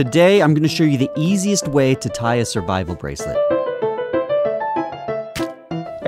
Today, I'm going to show you the easiest way to tie a survival bracelet.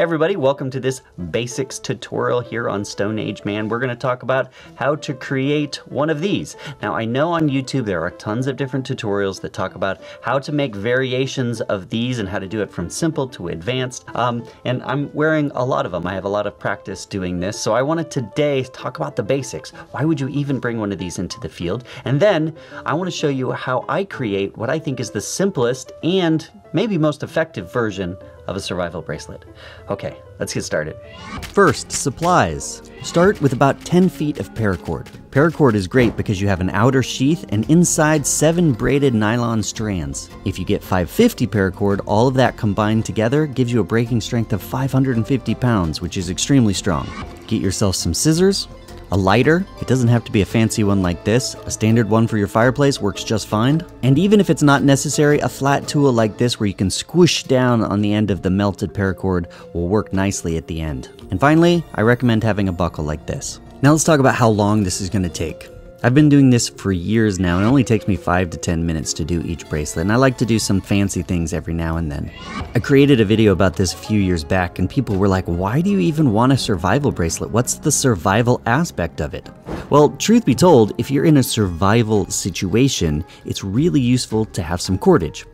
Everybody, welcome to this basics tutorial here on Stone Age Man. We're going to talk about how to create one of these. Now I know on YouTube there are tons of different tutorials that talk about how to make variations of these and how to do it from simple to advanced. Um, and I'm wearing a lot of them. I have a lot of practice doing this. So I wanna today talk about the basics. Why would you even bring one of these into the field? And then I want to show you how I create what I think is the simplest and maybe most effective version of a survival bracelet. Okay, let's get started. First, supplies. Start with about 10 feet of paracord. Paracord is great because you have an outer sheath and inside seven braided nylon strands. If you get 550 paracord, all of that combined together gives you a breaking strength of 550 pounds, which is extremely strong. Get yourself some scissors, a lighter, it doesn't have to be a fancy one like this, a standard one for your fireplace works just fine. And even if it's not necessary, a flat tool like this where you can squish down on the end of the melted paracord will work nicely at the end. And finally, I recommend having a buckle like this. Now let's talk about how long this is going to take. I've been doing this for years now, and it only takes me 5 to 10 minutes to do each bracelet, and I like to do some fancy things every now and then. I created a video about this a few years back, and people were like, why do you even want a survival bracelet? What's the survival aspect of it? Well, truth be told, if you're in a survival situation, it's really useful to have some cordage.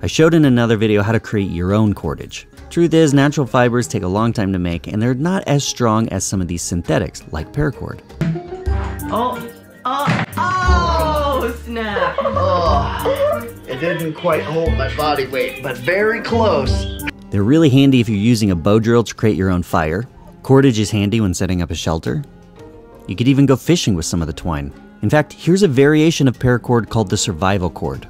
I showed in another video how to create your own cordage. Truth is, natural fibers take a long time to make, and they're not as strong as some of these synthetics, like paracord. Oh. Oh, it didn't quite hold my body weight, but very close. They're really handy if you're using a bow drill to create your own fire. Cordage is handy when setting up a shelter. You could even go fishing with some of the twine. In fact, here's a variation of paracord called the survival cord.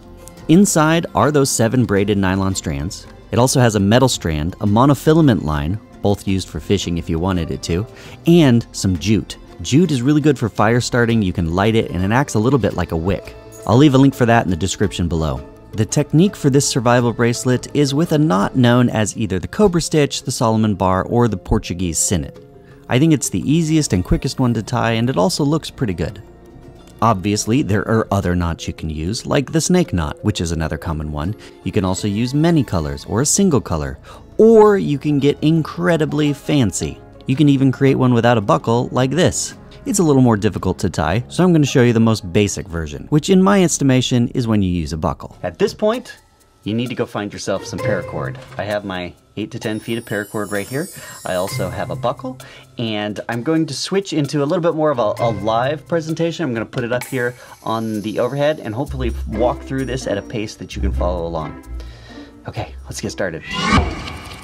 Inside are those seven braided nylon strands. It also has a metal strand, a monofilament line, both used for fishing if you wanted it to, and some jute. Jute is really good for fire starting, you can light it, and it acts a little bit like a wick. I'll leave a link for that in the description below. The technique for this survival bracelet is with a knot known as either the Cobra Stitch, the Solomon Bar, or the Portuguese Sinnet. I think it's the easiest and quickest one to tie, and it also looks pretty good. Obviously, there are other knots you can use, like the snake knot, which is another common one. You can also use many colors or a single color, or you can get incredibly fancy. You can even create one without a buckle like this. It's a little more difficult to tie, so I'm going to show you the most basic version, which in my estimation is when you use a buckle. At this point, you need to go find yourself some paracord. I have my 8 to 10 feet of paracord right here. I also have a buckle, and I'm going to switch into a little bit more of a, a, live presentation. I'm going to put it up here on the overhead and hopefully walk through this at a pace that you can follow along. Okay, let's get started.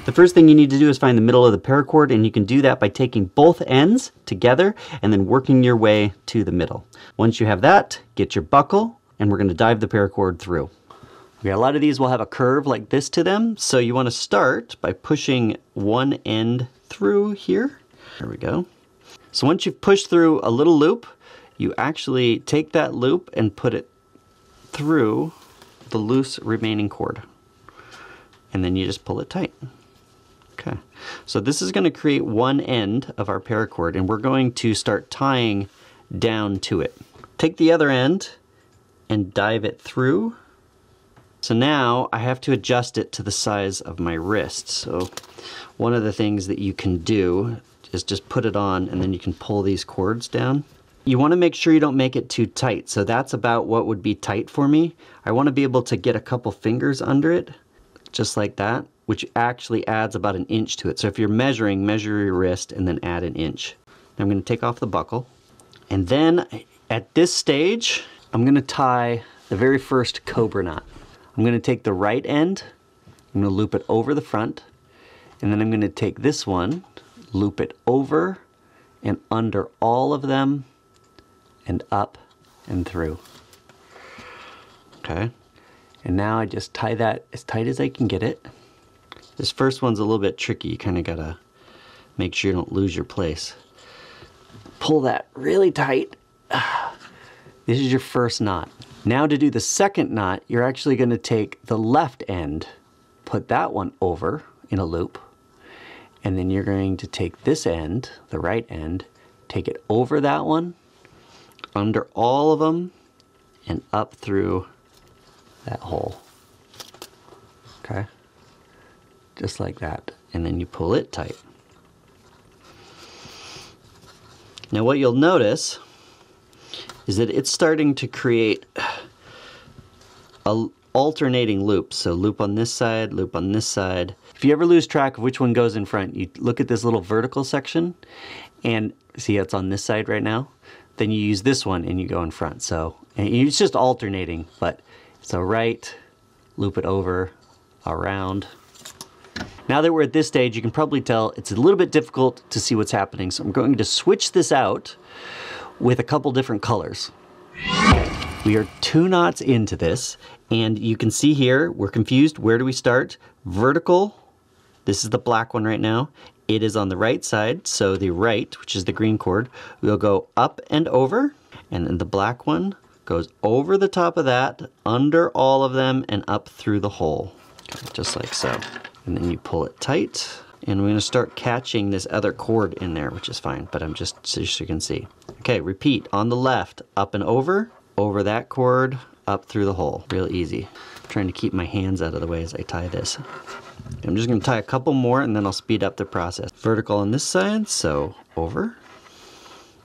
The first thing you need to do is find the middle of the paracord and you can do that by taking both ends together and then working your way to the middle. Once you have that, get your buckle and we're going to dive the paracord through. Okay, a lot of these will have a curve like this to them, so you want to start by pushing one end through here. There we go. So once you've pushed through a little loop, you actually take that loop and put it through the loose remaining cord. And then you just pull it tight. Okay, so this is going to create one end of our paracord and we're going to start tying down to it. Take the other end and dive it through. So now I have to adjust it to the size of my wrist. So one of the things that you can do is just put it on and then you can pull these cords down. You want to make sure you don't make it too tight. So that's about what would be tight for me. I want to be able to get a couple fingers under it, just like that which actually adds about an inch to it. So if you're measuring, measure your wrist and then add an inch. Now I'm going to take off the buckle. And then at this stage, I'm going to tie the very first cobra knot. I'm going to take the right end, I'm to loop it over the front, and then I'm going to take this one, loop it over and under all of them and up and through. Okay. And now I just tie that as tight as I can get it. This first one's a little bit tricky. You kind of got to make sure you don't lose your place. Pull that really tight. This is your first knot. Now to do the second knot, you're actually going to take the left end, put that one over in a loop, and then you're going to take this end, the right end, take it over that one, under all of them, and up through that hole. Okay? Just like that. And then you pull it tight. Now what you'll notice is that it's starting to create a alternating loops. So loop on this side, loop on this side. If you ever lose track of which one goes in front, you look at this little vertical section and see it's on this side right now. Then you use this one and you go in front. So it's just alternating, but so right, loop it over, around. Now that we're at this stage, you can probably tell it's a little bit difficult to see what's happening. So I'm going to switch this out with a couple different colors. We are two knots into this and you can see here, we're confused. Where do we start? Vertical, this is the black one right now. It is on the right side, so the right, which is the green cord, will go up and over, and then the black one goes over the top of that, under all of them, and up through the hole, just like so. And then you pull it tight, and we're gonna start catching this other cord in there, which is fine, but I'm just, so you can see. Okay, repeat, on the left, up and over, over that cord, up through the hole, real easy. I'm trying to keep my hands out of the way as I tie this. I'm just gonna tie a couple more and then I'll speed up the process. Vertical on this side, so over,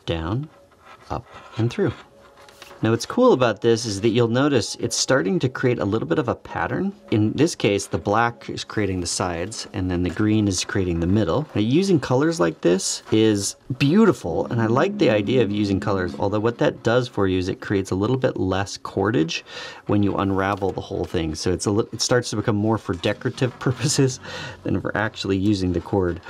down, up, and through. Now what's cool about this is that you'll notice it's starting to create a little bit of a pattern. In this case, the black is creating the sides and then the green is creating the middle. Now using colors like this is beautiful and I like the idea of using colors, although what that does for you is it creates a little bit less cordage when you unravel the whole thing. So it's a it starts to become more for decorative purposes than for actually using the cord.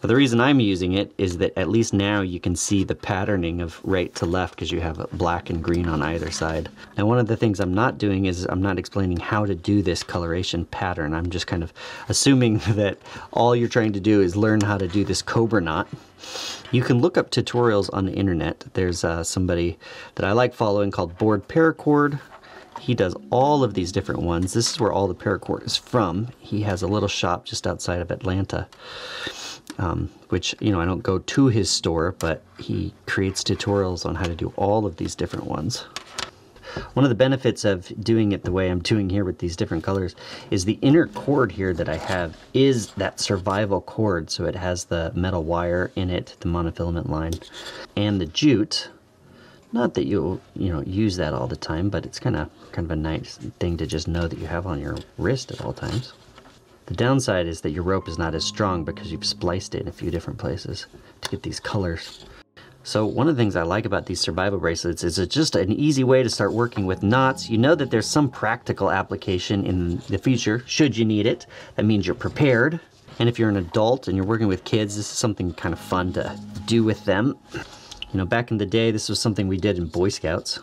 But the reason I'm using it is that at least now you can see the patterning of right to left because you have black and green on either side. Now one of the things I'm not doing is I'm not explaining how to do this coloration pattern. I'm just kind of assuming that all you're trying to do is learn how to do this cobra knot. You can look up tutorials on the internet. There's uh, somebody that I like following called Bored Paracord. He does all of these different ones. This is where all the paracord is from. He has a little shop just outside of Atlanta um, which, you know, I don't go to his store, but he creates tutorials on how to do all of these different ones. One of the benefits of doing it the way I'm doing here with these different colors is the inner cord here that I have is that survival cord. So it has the metal wire in it, the monofilament line, and the jute. Not that you'll, you know use that all the time, but it's kind of kind of a nice thing to just know that you have on your wrist at all times. The downside is that your rope is not as strong because you've spliced it in a few different places to get these colors. So one of the things I like about these survival bracelets is it's just an easy way to start working with knots. You know that there's some practical application in the future, should you need it. That means you're prepared. And if you're an adult and you're working with kids, this is something kind of fun to do with them. You know, back in the day, this was something we did in Boy Scouts.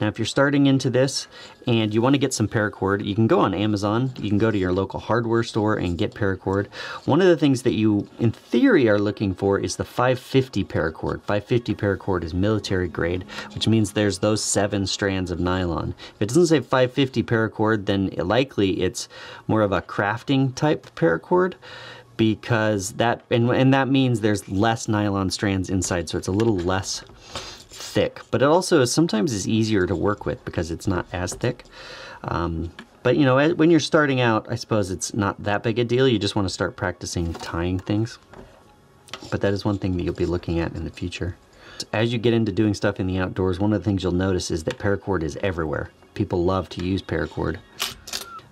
Now if you're starting into this and you want to get some paracord, you can go on Amazon, you can go to your local hardware store and get paracord. One of the things that you, in theory, are looking for is the 550 paracord. 550 paracord is military grade, which means there's those seven strands of nylon. If it doesn't say 550 paracord, then likely it's more of a crafting type paracord because that and, and that means there's less nylon strands inside so it's a little less thick, but it also sometimes is easier to work with because it's not as thick. Um, but you know, when you're starting out, I suppose it's not that big a deal. You just want to start practicing tying things. But that is one thing that you'll be looking at in the future. As you get into doing stuff in the outdoors, one of the things you'll notice is that paracord is everywhere. People love to use paracord.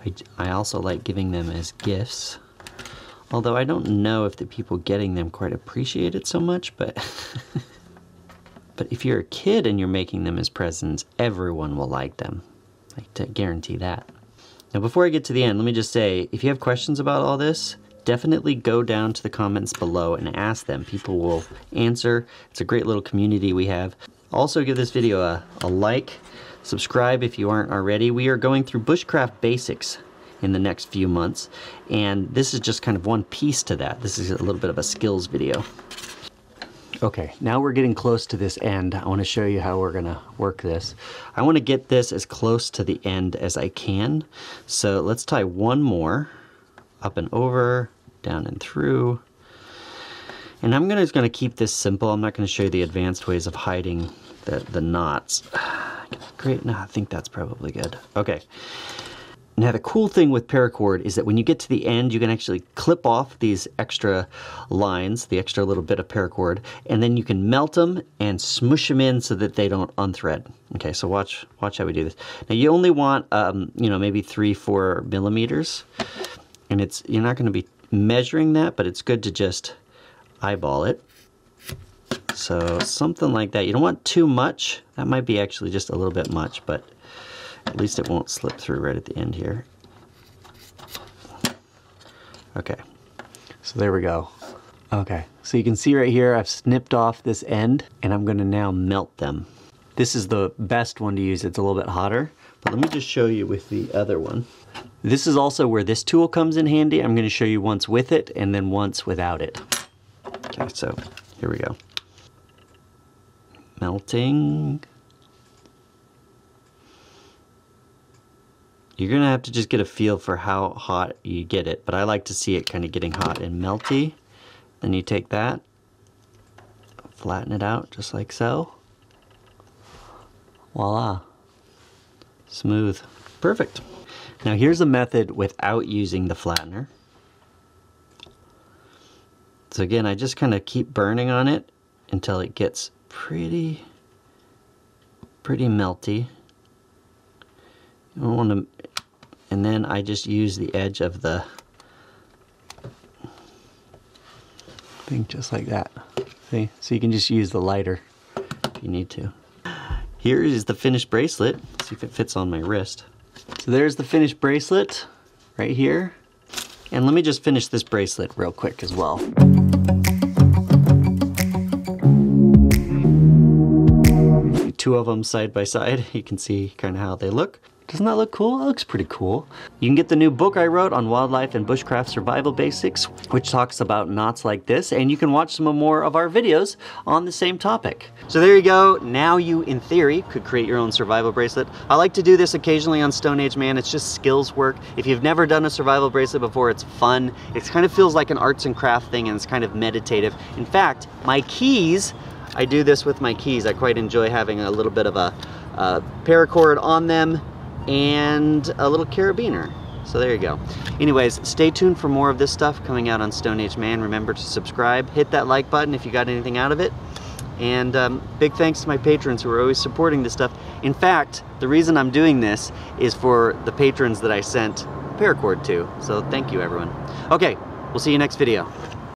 I, I also like giving them as gifts. Although I don't know if the people getting them quite appreciate it so much, but But if you're a kid and you're making them as presents, everyone will like them. I guarantee that. Now before I get to the end, let me just say, if you have questions about all this, definitely go down to the comments below and ask them. People will answer. It's a great little community we have. Also give this video a, a like, subscribe if you aren't already. We are going through bushcraft basics in the next few months, and this is just kind of one piece to that. This is a little bit of a skills video. Okay, now we're getting close to this end. I want to show you how we're to work this. I want to get this as close to the end as I can. So let's tie one more up and over, down and through. And I'm gonna, just to keep this simple. I'm not to show you the advanced ways of hiding the, the knots. Great, no, I think that's probably good. Okay. Now the cool thing with paracord is that when you get to the end, you can actually clip off these extra lines, the extra little bit of paracord, and then you can melt them and smush them in so that they don't unthread. Okay, so watch watch how we do this. Now you only want, um, you know, maybe three, four millimeters, and it's you're not going to be measuring that, but it's good to just eyeball it. So something like that. You don't want too much. That might be actually just a little bit much, but at least it won't slip through right at the end here. Okay, so there we go. Okay, so you can see right here I've snipped off this end and I'm gonna now melt them. This is the best one to use, it's a little bit hotter, but let me just show you with the other one. This is also where this tool comes in handy. I'm gonna show you once with it and then once without it. Okay, so here we go. Melting. You're gonna have to just get a feel for how hot you get it, but I like to see it kind of getting hot and melty. Then you take that, flatten it out just like so. Voila. Smooth. Perfect. Now here's a method without using the flattener. So again, I just kind of keep burning on it until it gets pretty, pretty melty. You don't want to and then I just use the edge of the thing just like that. See? So you can just use the lighter if you need to. Here is the finished bracelet. Let's see if it fits on my wrist. So there's the finished bracelet right here. And let me just finish this bracelet real quick as well. Two of them side by side. You can see kind of how they look. Doesn't that look cool? That looks pretty cool. You can get the new book I wrote on wildlife and bushcraft survival basics, which talks about knots like this, and you can watch some more of our videos on the same topic. So there you go. Now you, in theory, could create your own survival bracelet. I like to do this occasionally on Stone Age Man. It's just skills work. If you've never done a survival bracelet before, it's fun. It kind of feels like an arts and craft thing, and it's kind of meditative. In fact, my keys, I do this with my keys. I quite enjoy having a little bit of a uh, paracord on them and a little carabiner. So there you go. Anyways, stay tuned for more of this stuff coming out on Stone Age Man. Remember to subscribe, hit that like button if you got anything out of it. And um, big thanks to my patrons who are always supporting this stuff. In fact, the reason I'm doing this is for the patrons that I sent paracord to. So thank you, everyone. Okay, we'll see you next video.